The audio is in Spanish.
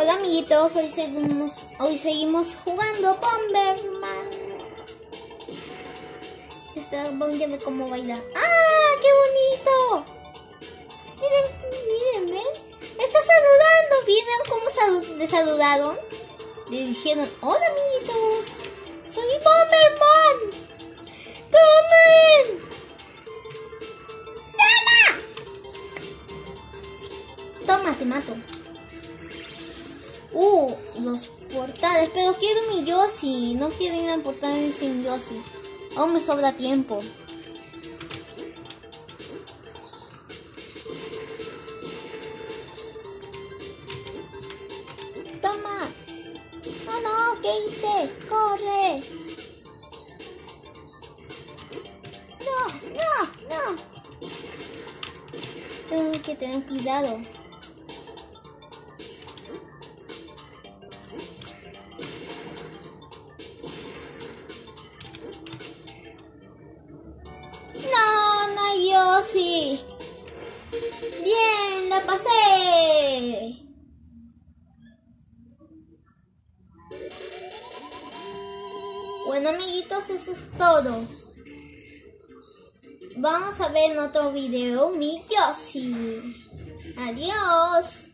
Hola amiguitos, hoy seguimos, hoy seguimos jugando Bomberman. Espera, vamos a ver cómo baila. ¡Ah, qué bonito! Miren, miren. Está saludando. ¿Vieron cómo le saludaron? Le dijeron, hola amiguitos, soy Bomberman. ¡Tomen! ¡Toma! Toma, te mato. Uh, los portales. Pero quiero mi Yoshi. No quiero ir al portal sin Yoshi. Aún me sobra tiempo. Toma. No, no, ¿qué hice? Corre. No, no, no. Tengo que tener cuidado. Bien, la pasé. Bueno, amiguitos, eso es todo. Vamos a ver en otro video mi Yoshi. Adiós.